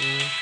Mm.